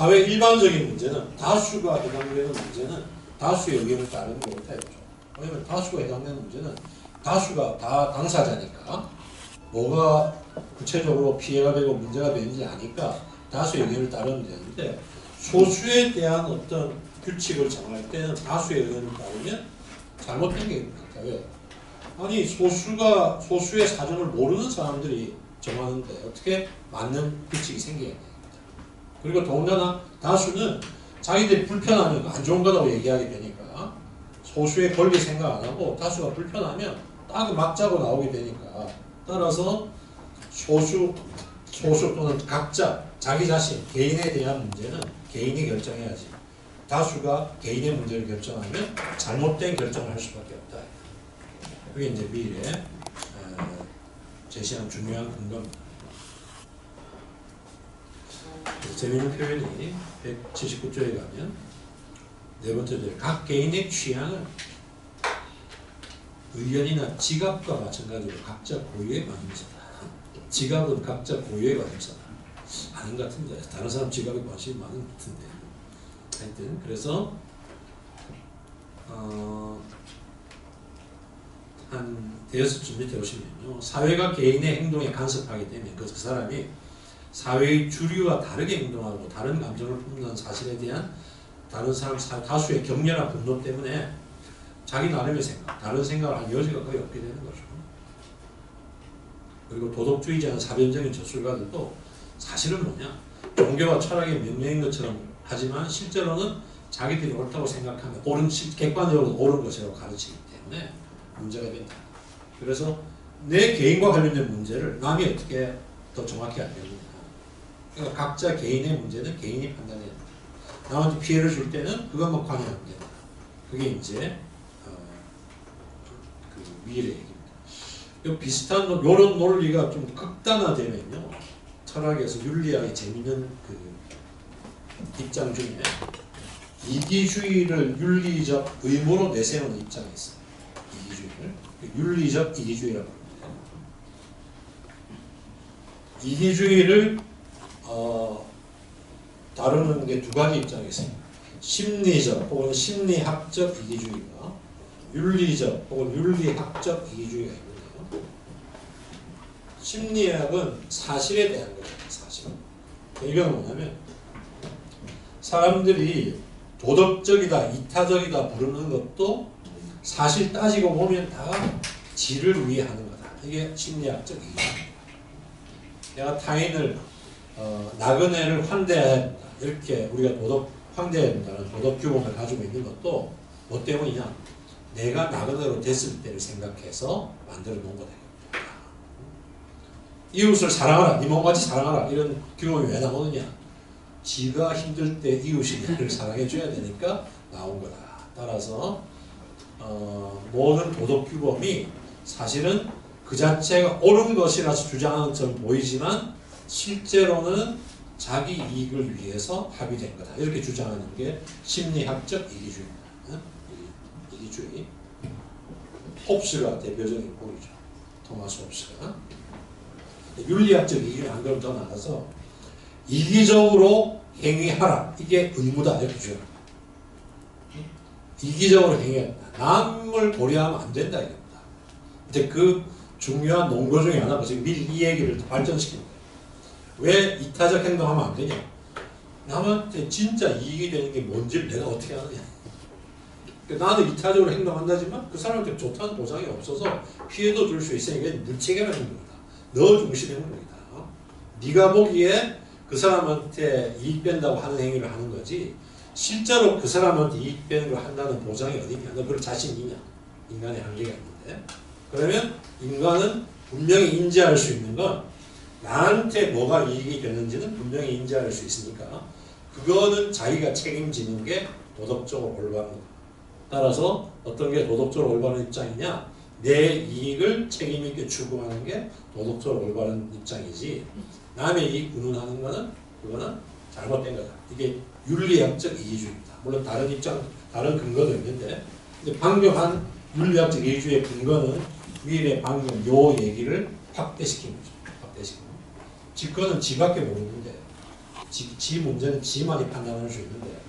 사회 일반적인 문제는 다수가 해당되는 문제는 다수의 의견을 따르는 것부터 해보죠. 왜냐면 다수가 해당되는 문제는 다수가 다 당사자니까 뭐가 구체적으로 피해가 되고 문제가 되는지 아니까 다수의 의견을 따르면 되는데 소수에 대한 어떤 규칙을 정할 때는 다수의 의견을 따르면 잘못된 게 있다. 왜? 아니 소수가 소수의 사정을 모르는 사람들이 정하는데 어떻게 맞는 규칙이 생기겠냐. 그리고 더군다나 다수는 자기들이 불편하면 안 좋은 거라고 얘기하게 되니까 소수의 권리 생각 안 하고 다수가 불편하면 딱 막자고 나오게 되니까 따라서 소수 소수 또는 각자 자기 자신 개인에 대한 문제는 개인이 결정해야지 다수가 개인의 문제를 결정하면 잘못된 결정을 할 수밖에 없다. 그게 이제 미래 어, 제시한 중요한 근거입니다. 재미있는 표현이 179조에 가면 네 번째 절, 각 개인의 취향은 의견이나 지갑과 마찬가지로 각자 고유의 관심사다. 지갑은 각자 고유의 관심사다. 아닌 것 같은데 다른 사람 지갑에 관심이 많은 것 같은데 하여튼 그래서 어, 한 대여섯 쯤 밑에 오시면요 사회가 개인의 행동에 간섭하게 되면 그 사람이 사회의 주류와 다르게 행동하고 다른 감정을 품는 사실에 대한 다른 사람 사- 다수의 격렬한 분노 때문에 자기 나름의 생각, 다른 생각을 할 여지가 거의 없게 되는 거죠. 그리고 도덕주의자나 사변적인 저술가들도 사실은 뭐냐 종교와 철학의 명령인 것처럼 하지만 실제로는 자기들이 옳다고 생각하면 옳은 실- 객관적으로 옳은 것이라고 가르치기 때문에 문제가 된다. 그래서 내 개인과 관련된 문제를 남이 어떻게 더 정확히 알겠느냐. 그러니까 각자 개인의 문제는 개인이 판단해야 된다. 남한테 피해를 줄 때는 그것만 관여하면 된다. 그게 이제 어, 그 미래 얘기입니다. 이 비슷한 논- 요런 논리가 좀 극단화되면요. 철학에서 윤리학의 재밌는 그 입장 중에 이기주의를 윤리적 의무로 내세우는 입장이 있어요. 이기주의를 그 윤리적 이기주의라고 합니다. 이기주의를 어, 다루는 게 두 가지 입장이 있습니다. 심리적 혹은 심리학적 이기주의가 윤리적 혹은 윤리학적 이기주의가 있는데요. 심리학은 사실에 대한 거죠. 사실. 이건 뭐냐면 사람들이 도덕적이다, 이타적이다 부르는 것도 사실 따지고 보면 다 지를 위해 하는 거다. 이게 심리학적 이기주의입니다. 내가 타인을 어, 나그네를 된다. 이렇게 우리가 도덕 환대해야 된다는 도덕 규범을 가지고 있는 것도 뭐 때문이냐? 내가 나그네로 됐을 때를 생각해서 만들어 놓은 거다. 이웃을 사랑하라, 네 몸같이 사랑하라 이런 규범이 왜 나오느냐? 지가 힘들 때 이웃이 나를 사랑해 줘야 되니까 나온 거다. 따라서 어, 모든 도덕 규범이 사실은 그 자체가 옳은 것이라서 주장하는 것처럼 보이지만 실제로는 자기 이익을 위해서 합의된 거다. 이렇게 주장하는 게 심리학적 이기주의입니다. 어? 이기- 이기주의. 홉스가 대표적인 보이죠. 토마스 홉스가. 윤리학적 이기주의 안 그럼 더 나가서 이기적으로 행위하라. 이게 의무다. 이렇게 주장합니다. 이기적으로 행위한다. 남을 고려하면 안 된다. 이겁니다. 이제 그 중요한 논거 중에 하나가 지금 미리 이 얘기를 거예요. 왜 이타적 행동하면 안 되냐? 남한테 진짜 이익이 되는 게 뭔지를 내가 어떻게 아느냐? 나는 이타적으로 행동한다지만 그 사람한테 좋다는 보장이 없어서 피해도 줄 수 있으니까 무책임한 행동이다. 너 중심의 행동이다. 어? 네가 보기에 그 사람한테 이익 뺀다고 하는 행위를 하는 거지 실제로 그 사람한테 이익 빼는 걸 한다는 보장이 어디냐? 너 그럴 자신 있냐? 인간의 한계가 있는데 그러면 인간은 분명히 인지할 수 있는 건 나한테 뭐가 이익이 되는지는 분명히 인지할 수 있으니까 그거는 자기가 책임지는 게 도덕적으로 올바른 거다. 따라서 어떤 게 도덕적으로 올바른 입장이냐? 내 이익을 책임 있게 추구하는 게 도덕적으로 올바른 입장이지 남의 이익 운운하는 거는 그거는 잘못된 거다. 이게 윤리학적 이기주의입니다. 물론 다른 입장, 다른 근거도 있는데 근데 방금 한 윤리학적 이기주의의 근거는 미래 방금 요 얘기를 확대시킨 거죠. 확대시킨 거. 직권은 지밖에 모르는데 지, 지 문제는 지만이 판단할 수 있는데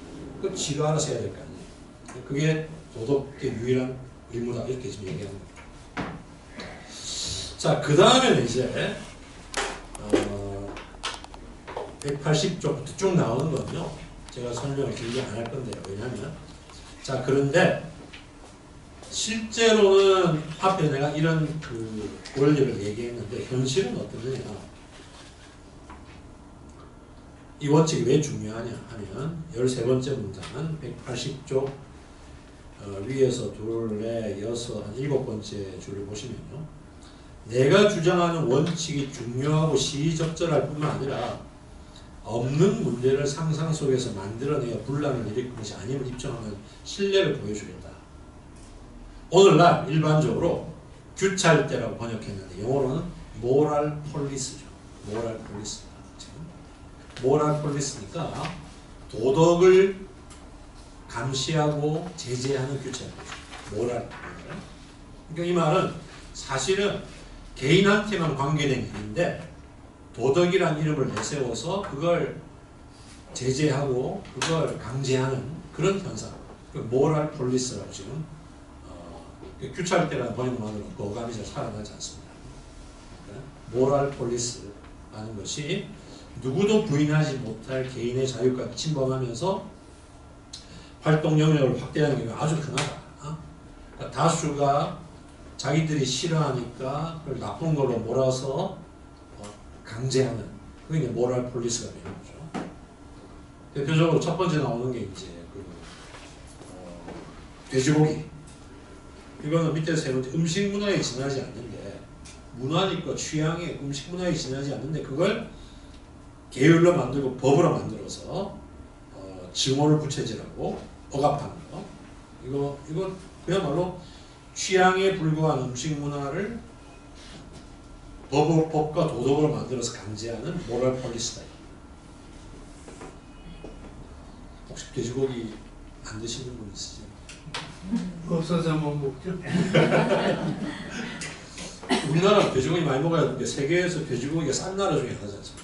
그 지가 알아서 해야 될 거 아니에요. 그게 도덕의 유일한 의무다 이렇게 지금 얘기하는 거죠. 자, 그 다음에는 이제 어, 180쪽부터 쭉 나오는 거는요. 제가 설명을 길게 안 할 건데요. 왜냐하면 자 그런데 실제로는 앞에 내가 이런 그 원리를 얘기했는데 현실은 어떠느냐? 이 원칙이 왜 중요하냐 하면 13번째 문장은 180쪽 어, 위에서 둘, 넷, 여섯, 한 일곱 번째 줄을 보시면요. 내가 주장하는 원칙이 중요하고 시적절할 뿐만 아니라 없는 문제를 상상 속에서 만들어내어 분란을 일으킨 것이 아님을 입증하는 신뢰를 보여주겠다. 오늘날 일반적으로 규찰대라고 번역했는데 영어로는 moral police죠. moral. 지금 moral police니까 도덕을 감시하고 제재하는 규칙이죠. 모랄. 그러니까 이 말은 사실은 개인한테만 관계된 일인데 도덕이란 이름을 내세워서 그걸 제재하고 그걸 강제하는 그런 현상. 그 moral police라고 지금 어, 그 규찰대라는 번역만으로 그 어감이 잘 살아나지 않습니다. moral police라는 것이 누구도 부인하지 못할 개인의 자유까지 침범하면서 활동 영역을 확대하는 경우가 아주 흔하다. 어? 그러니까 다수가 자기들이 싫어하니까 그걸 나쁜 걸로 몰아서 어, 강제하는 그게 이제 moral police가 되는 거죠. 대표적으로 첫 번째 나오는 게 이제 그 어, 돼지고기. 이거는 밑에 세 번째 음식 문화에 지나지 않는데 문화니까 취향에 음식 문화에 지나지 않는데 그걸 계율로 만들고 법으로 만들어서 어, 증오를 부채질하고 억압하는 거. 이거 이거 그야말로 취향에 불과한 음식 문화를 법, 법과 도덕으로 만들어서 강제하는 모랄 폴리스다. 혹시 돼지고기 안 드시는 분 있으세요? 없어서 못 먹죠. 우리나라 돼지고기 많이 먹어야 되는데 세계에서 돼지고기가 싼 나라 중에 하나지 않습니까?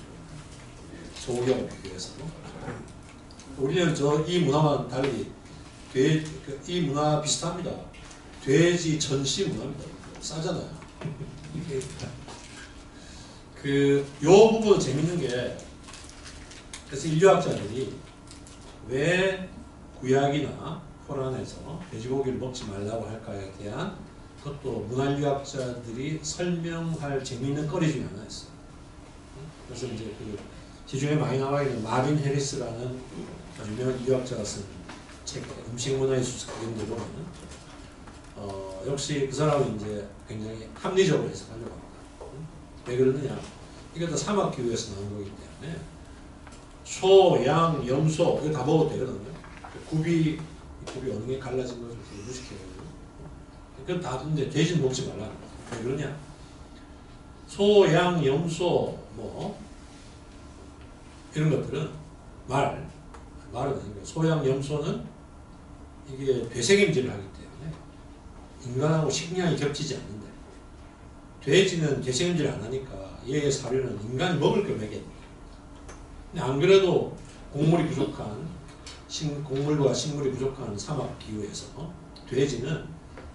소고기하고 비교해서 우리는 저 이 문화와 달리 돼, 그, 이 문화 비슷합니다. 돼지 전시 문화입니다. 싸잖아요. 그 요 부분 재밌는 게 그래서 인류학자들이 왜 구약이나 코란에서 돼지고기를 먹지 말라고 할까에 대한 그것도 문화인류학자들이 설명할 재미있는 거리 중에 하나였어요. 그래서 이제 그 지중해 많이 나와 있는 마빈 해리스라는 유명한 인류학자가 쓴 책, 음식 문화의 수사 이런 데 보면은 어, 역시 그 사람은 이제 굉장히 합리적으로 해석하려고 합니다. 응? 왜 그러느냐? 이게 다 사막 기후에서 나온 거기 때문에 소, 양, 염소 이거 다 먹어도 되거든요. 굽이 이 굽이 어느 게 갈라진 거죠. 무식해가지고. 그건 다 근데 돼지는 먹지 말라. 왜 그러냐? 소, 양, 염소 뭐 이런 것들은 말 말은 아니고 소양 염소는 이게 되새김질을 하기 때문에 인간하고 식량이 겹치지 않는데 돼지는 되새김질 안 하니까 얘의 사료는 인간이 먹을 걸 먹여야 안 그래도 곡물이 부족한 식, 곡물과 식물이 부족한 사막 기후에서 돼지는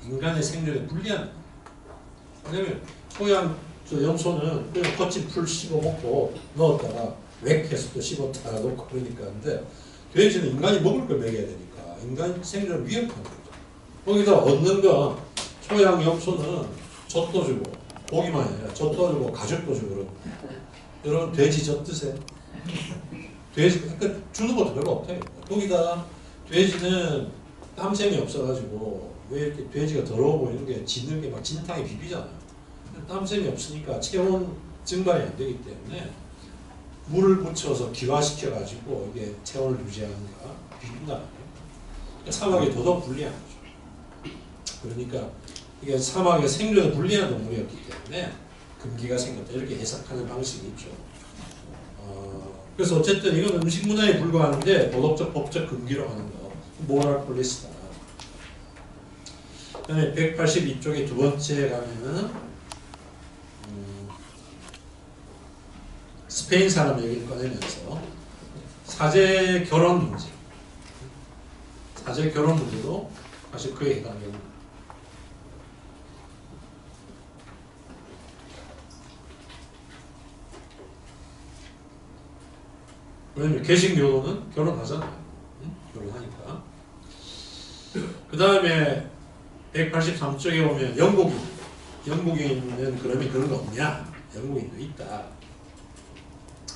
인간의 생존에 불리한 거예요. 왜냐면 소양 저 염소는 그냥 거친 풀 씹어 먹고 넣었다가 웩해서 또 씹었다가 놓고 그러니까 근데 돼지는 인간이 먹을 걸 먹여야 되니까 인간 생존 위협한 거죠. 거기다 얻는 건 소양 염소는 젖도 주고 고기만 아니라 젖도 주고 가죽도 주고 그러고 여러분 돼지 젖 드세요. 돼지 그러니까 주는 것도 별로 없대요. 거기다 돼지는 땀샘이 없어가지고 왜 이렇게 돼지가 더러워 보이는 게 짖는 게 막 진탕이 비비잖아요. 땀샘이 없으니까 체온 증발이 안 되기 때문에 물을 묻혀서 기화시켜가지고 이게 체온을 유지하는가 비빈단 말이에요. 그러니까 사막에 더더 불리한 거죠. 그러니까 이게 사막에 생존에 불리한 동물이었기 때문에 금기가 생겼다 이렇게 해석하는 방식이 있죠. 어, 그래서 어쨌든 이건 음식 문화에 불과하는데 도덕적 법적 금기로 하는 거 모랄 폴리스다. 그 다음에 182쪽의 두 번째 가면은 음, 스페인 사람 얘기를 꺼내면서 사제 결혼 문제, 사제 결혼 문제도 사실 그에 해당됩니다. 왜냐면 개신교도는 결혼하잖아요. 응? 결혼하니까. 그 다음에 183쪽에 보면 영국인, 영국인은 그러면 그런 거 없냐? 영국인도 있다.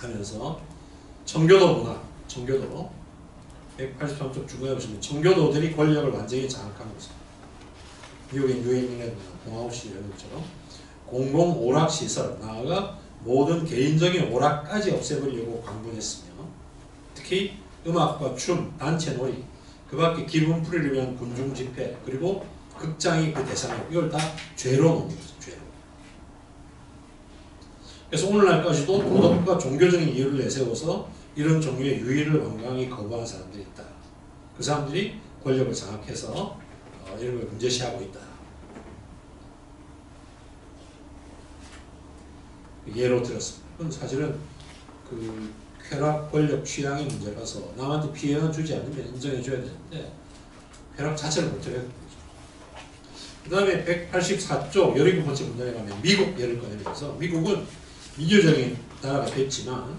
하면서 청교도 문화, 청교도 183쪽 중간에 보시면 청교도들이 권력을 완전히 장악한. 미국의 뉴잉글랜드, 공화국시 이런 것처럼 공공 오락 시설, 나아가 모든 개인적인 오락까지 없애버리려고 광분했으며 특히 음악과 춤, 단체 놀이, 그 밖에 기분 풀이를 위한 군중 집회, 그리고 극장이 그 대상이고 이걸 다 죄로 놓는 거죠. 그래서 오늘날까지도 도덕과 종교적인 이유를 내세워서 이런 종류의 유의를 완강히 거부하는 사람들이 있다. 그 사람들이 권력을 장악해서 어, 이런 걸 문제시하고 있다. 예로 들었습니다. 그건 사실은 그 쾌락, 권력, 취향의 문제라서 남한테 피해는 주지 않으면 인정해줘야 되는데 쾌락 자체를 못해요. 그 다음에 184쪽 17번째 문장에 가면 미국 예를 꺼내면서 미국은 민주적인 나라가 됐지만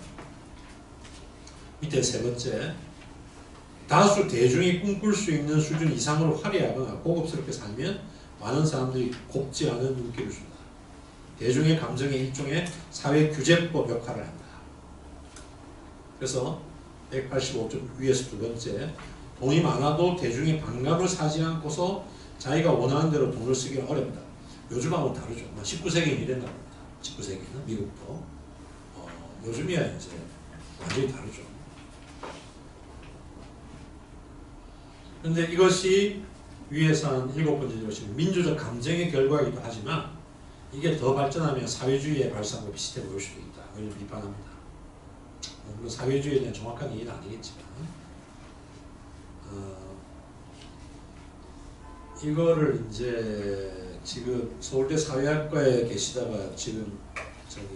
밑에 세 번째 다수 대중이 꿈꿀 수 있는 수준 이상으로 화려하거나 고급스럽게 살면 많은 사람들이 곱지 않은 눈길을 준다. 대중의 감정의 일종의 사회 규제법 역할을 한다. 그래서 185쪽 위에서 두 번째 돈이 많아도 대중의 반감을 사지 않고서 자기가 원하는 대로 돈을 쓰기는 어렵다. 요즘하고는 다르죠. 19세기는 이랬나 봅니다. 19세기는 미국도 어, 요즘이야 이제 완전히 다르죠. 그런데 이것이 위에서 한 일곱 번째 보시면 민주적 감정의 결과이기도 하지만 이게 더 발전하면 사회주의의 발상과 비슷해 보일 수도 있다. 이걸 비판합니다. 어, 물론 사회주의에 대한 정확한 이해는 아니겠지만 어, 이거를 이제 지금 서울대 사회학과에 계시다가 지금 저기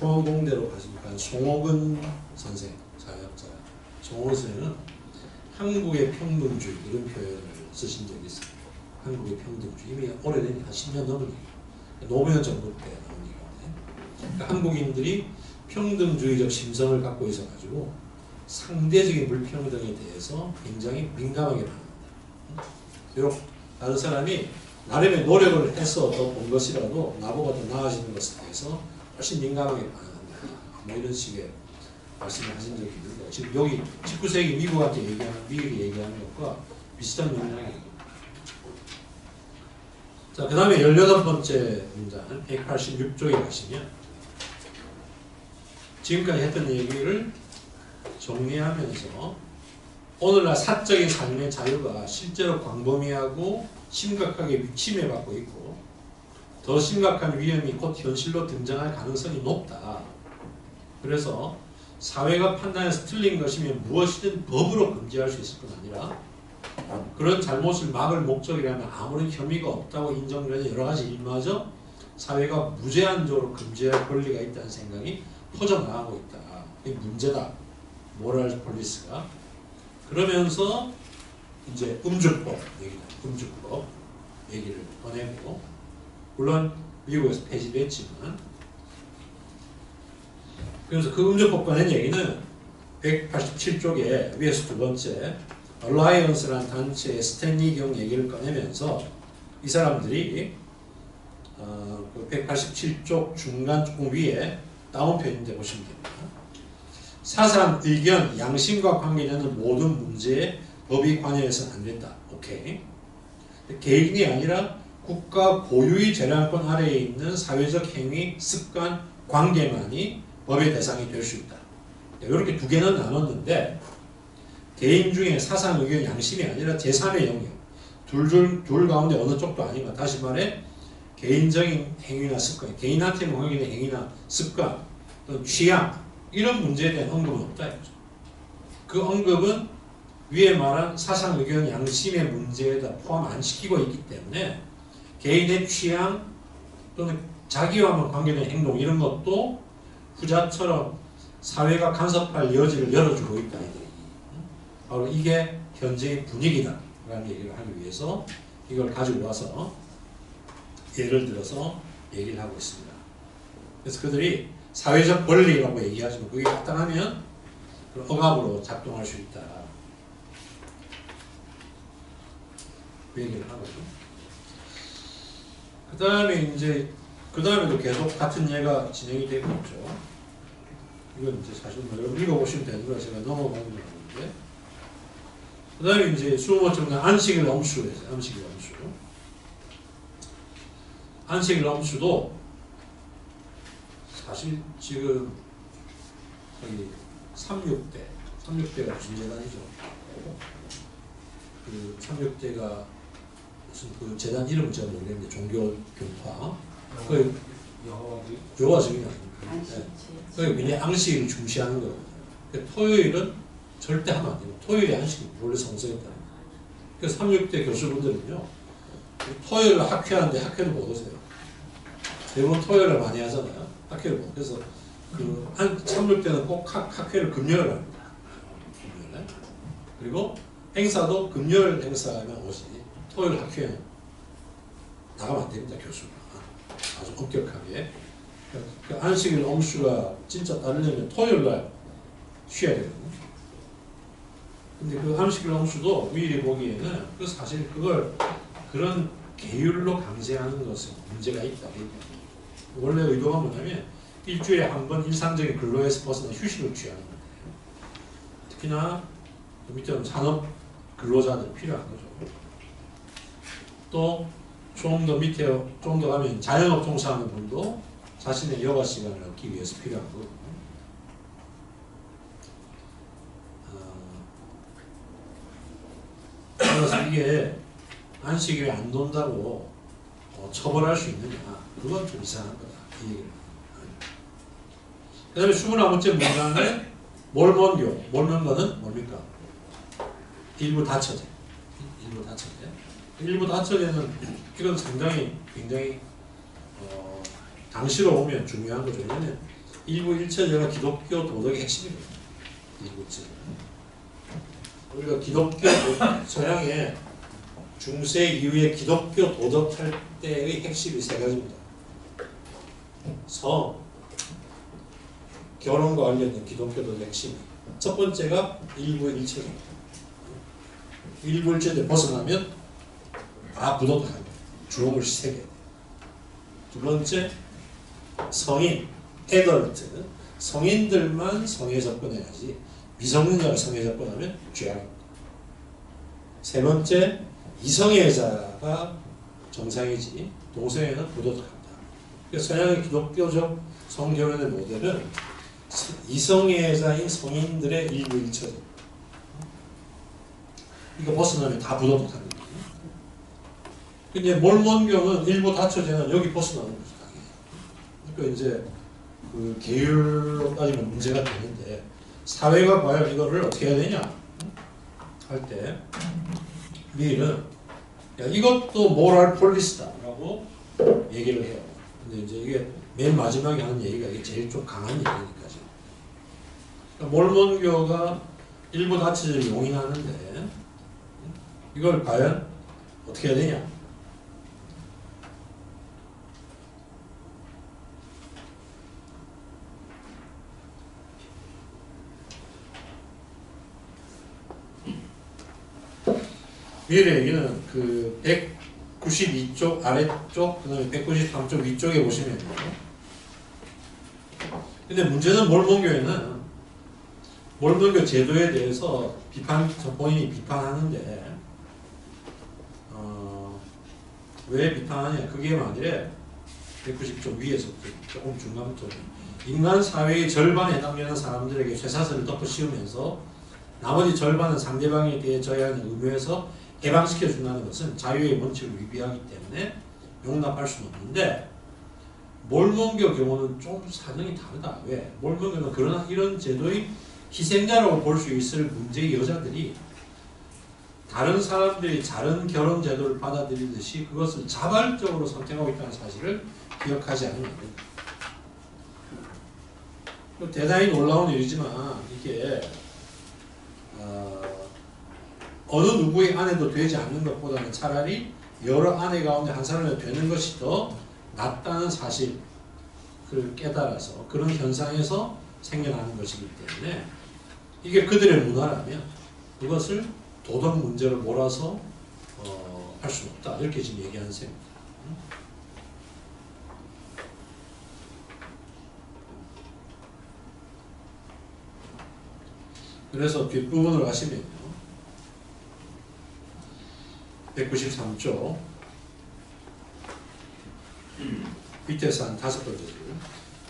포항공대로 가시니까 송옥은 선생 사회학자 송옥은 선생은 한국의 평등주의 이런 표현을 쓰신 적이 있어요. 한국의 평등주의 이미 오래된 한 10년 넘은 얘기예요. 노무현 정부 때 나온 얘기인데 그러니까 한국인들이 평등주의적 심성을 갖고 있어 가지고 상대적인 불평등에 대해서 굉장히 민감하게 반응한다. 비록 다른 사람이 나름의 노력을 해서 더 본 것이라도 나보다 더 나아지는 것에 대해서 훨씬 민감하게 반응한다. 뭐 이런 식의 말씀을 하신 적이 있는데 지금 여기 19세기 미국한테 얘기하는 미국이 얘기하는 것과 비슷한 맥락이에요. 자, 그 다음에 18번째 문장 186쪽에 가시면 지금까지 했던 얘기를 정리하면서 오늘날 사적인 삶의 자유가 실제로 광범위하고 심각하게 침해받고 있고 더 심각한 위험이 곧 현실로 등장할 가능성이 높다. 그래서 사회가 판단해서 틀린 것이면 무엇이든 법으로 금지할 수 있을 뿐 아니라 그런 잘못을 막을 목적이라면 아무런 혐의가 없다고 인정되는 여러 가지 일마저 사회가 무제한적으로 금지할 권리가 있다는 생각이 퍼져나가고 있다. 이게 문제다. 모랄 폴리스가. 그러면서 이제 음주법 얘기다. 음주법 얘기를 꺼내고 물론 미국에서 폐지됐지만 그래서 그 음주법 꺼낸 얘기는 187쪽에 위에서 두 번째 얼라이언스라는 단체의 스탠리 경 얘기를 꺼내면서 이 사람들이 어, 그 187쪽 중간 조금 위에 다운표인데 보시면 됩니다. 사상, 의견, 양심과 관계되는 모든 문제에 법이 관여해서는 안 된다. 오케이. 개인이 아니라 국가 고유의 재량권 아래에 있는 사회적 행위, 습관, 관계만이 법의 대상이 될 수 있다. 이렇게 두 개는 나눴는데 개인 중에 사상, 의견, 양심이 아니라 제3의 영역 둘, 둘, 둘 가운데 어느 쪽도 아니고 다시 말해 개인적인 행위나 습관, 개인한테 목적인 행위나 습관, 또 취향 이런 문제에 대한 언급은 없다 이거죠. 그 언급은 위에 말한 사상, 의견, 양심의 문제에다 포함 안 시키고 있기 때문에 개인의 취향 또는 자기와만 관계된 행동 이런 것도 후자처럼 사회가 간섭할 여지를 열어주고 있다. 바로 이게 현재의 분위기다 라는 얘기를 하기 위해서 이걸 가지고 와서 예를 들어서 얘기를 하고 있습니다. 그래서 그들이 사회적 권리라고 얘기하지만 그게 나타나면 억압으로 작동할 수 있다. 그 얘기를 하거든요. 그 다음에 이제 그 다음에도 계속 같은 예가 진행이 되고 있죠. 이건 이제 사실 뭐 여러분 읽어보시면 되는 거라 제가 넘어가는 거는데 그 다음에 이제 수호모청은 안식일 엄수에서 안식일 엄수 안식일 엄수도 사실 지금 저기 36대 36대가 무슨 재단이죠? 그 36대가 무슨 그 재단 이름은 제가 모르겠는데 종교 교파 그 요가 아닙니다. 네. 그게 굉장히 안식일을 중시하는 거거든요. 그 토요일은 절대 하면 안 돼요. 토요일이 안식일 원래 성서였다. 그래서 36대 교수분들은요. 토요일을 학회하는데 학회를 못 오세요. 대부분 토요일을 많이 하잖아요. 학회를 못. 그래서 그한 36대는 꼭 학, 학회를 금요일 합니다. 금요일에. 그리고 행사도 금요일 행사하면 오지. 토요일 학회는 나가면 안 됩니다. 교수가. 아주 엄격하게. 그 안식일 엄수가 진짜 따르려면 토요일 날 쉬어야 되거든요. 근데 그 안식일 엄수도 미리 보기에는 그 사실 그걸 그런 계율로 강제하는 것은 문제가 있다. 원래 의도가 뭐냐면 일주일에 한 번 일상적인 근로에서 벗어나 휴식을 취하는 거예요. 특히나 그 밑에는 산업 근로자들 필요한 거죠. 또 좀 더 밑에 좀 더 가면 자영업 종사하는 분도 자신의 여가 시간을 얻기 위해서 필요한 거거든요. 어, 그래서 이게 안식일에 안 논다고 어, 처벌할 수 있느냐. 그건 좀 이상한 거다. 이 얘기를 그 다음에 21번째 문장은 몰몬교 몰몬교는 뭡니까? 일부 다처제 일부 다처제 일부 다처제는 이건 상당히 굉장히 어, 당시로 보면 중요한 거죠. 왜냐면 일부 일체제가 기독교 도덕의 핵심이거든요. 일부 일체제. 우리가 기독교 도- 서양의 중세 이후에 기독교 도덕 할 때의 핵심이 세 가지입니다. 성, 결혼과 관련된 기독교 도덕 핵심. 첫 번째가 일부 일체제입니다. 일부 일체제 벗어나면 다 부도덕합니다. 주옥을 세 개. 두 번째 성인, 애덜트 성인들만 성에 접근해야지 미성년자가 성에 접근하면 죄악입니다. 세 번째 이성애자가 정상이지 동성애는 부도덕합니다. 그래서 서양의 기독교적 성결혼의 모델은 이성애자인 성인들의 일부 일처제 이거 벗어나면 다 부도덕합니다. 근데 몰몬교는 일부 다처제는 여기 벗어나는 거죠. 그러니까 이제 그 계율로 따지면 문제가 되는데 사회가 과연 이거를 어떻게 해야 되냐 할 때 미일은 야, 이것도 모랄 폴리스다라고 얘기를 해요. 근데 이제 이게 맨 마지막에 하는 얘기가 이게 제일 좀 강한 얘기니까 지금. 그러니까 몰몬교가 일부 다처제를 용인하는데 이걸 과연 어떻게 해야 되냐? 얘기는 그 192쪽 아래쪽 그 다음에 193쪽 위쪽에 보시면 근데 문제는 몰몬교에는 몰몬교 제도에 대해서 비판 본인이 비판하는데 어, 왜 비판하냐? 그게 만일에 190쪽 위에서 조금 중간부터 인간 사회의 절반에 해당되는 사람들에게 쇠사슬을 덮어 씌우면서 나머지 절반은 상대방에 대해 져야 하는 의무에서 해방시켜 준다는 것은 자유의 원칙을 위배하기 때문에 용납할 수는 없는데 몰몬교 경우는 좀 사정이 다르다. 왜? 몰몬교는 그런 이런 제도의 희생자라고 볼 수 있을 문제의 여자들이 다른 사람들이 다른 결혼 제도를 받아들이듯이 그것을 자발적으로 선택하고 있다는 사실을 기억하지 안 된다. 또 대단히 놀라운 일이지만 이게 어, 어느 누구의 아내도 되지 않는 것보다는 차라리 여러 아내 가운데 한 사람이 되는 것이 더 낫다는 사실을 깨달아서 그런 현상에서 생겨나는 것이기 때문에 이게 그들의 문화라면 그것을 도덕 문제로 몰아서 어, 할 수는 없다 이렇게 지금 얘기하는 셈입니다. 그래서 뒷부분을 가시면요. 193쪽 밑에서 한 다섯 번째 줄.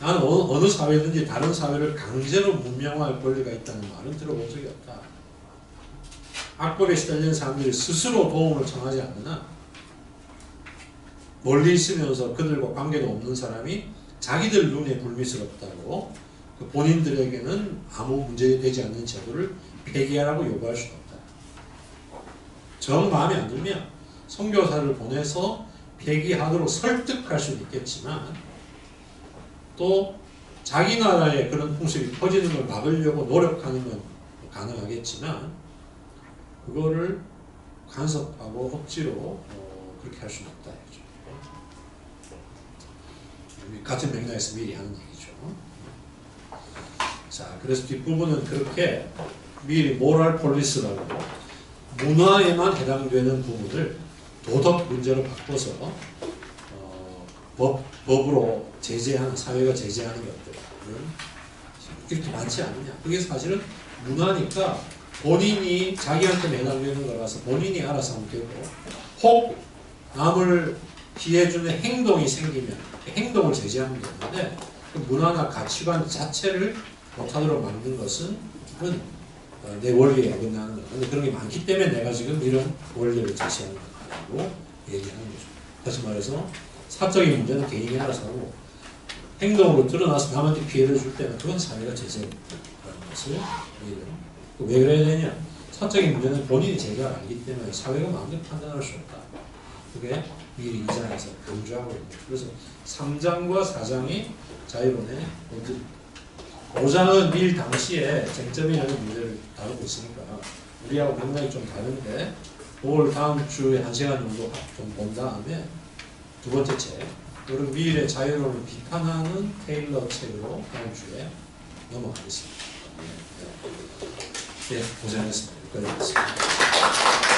나는 어느, 어느 사회든지 다른 사회를 강제로 문명화할 권리가 있다는 말은 들어본 적이 없다. 악법에 시달리는 사람들이 스스로 도움을 청하지 않으나 멀리 있으면서 그들과 관계도 없는 사람이 자기들 눈에 불미스럽다고 그 본인들에게는 아무 문제 되지 않는 제도를 폐기하라고 요구할 수는 없다. 정 마음에 안 들면 선교사를 보내서 폐기하도록 설득할 수는 있겠지만 또 자기 나라에 그런 풍습이 퍼지는 걸 막으려고 노력하는 건 가능하겠지만 그거를 간섭하고 억지로 어, 그렇게 할 수는 없다. 같은 맥락에서 미리 하는 얘기죠. 자, 그래서 뒷부분은 그렇게 미리 모랄 폴리스라고 문화에만 해당되는 부분을 도덕 문제로 바꿔서 어, 법, 법으로 제재하는 사회가 제재하는 것들은 이렇게 많지 않느냐. 그게 사실은 문화니까 본인이 자기한테 해당되는 거라서 본인이 알아서 하면 되고 혹 남을 피해주는 행동이 생기면 그 행동을 제재하면 되는데 그 문화나 가치관 자체를 못하도록 만든 것은 내 원리에 어긋나는 거다. 근데 그런 게 많기 때문에 내가 지금 이런 원리를 제시하는 거라고 얘기하는 거죠. 다시 말해서 사적인 문제는 개인이 알아서 하고 행동으로 드러나서 남한테 피해를 줄 때는 그건 사회가 제재라는 것을 얘기해요. 왜 그래야 되냐? 사적인 문제는 본인이 제가 알기 때문에 사회가 마음대로 판단할 수 없다. 그게 미리 2장에서 강조하고 있습니다. 그래서 3장과 4장이 자유론의 본질 5장은 밀 당시에 쟁점이라는 문제를 다루고 있으니까 우리하고 맥락이 좀 다른데 그걸 다음 주에 한 시간 정도 좀 본 다음에 두 번째 책 그리고 밀의 자유론을 비판하는 테일러 책으로 다음 주에 넘어가겠습니다. 네 고생하셨습니다. 여기까지 하겠습니다.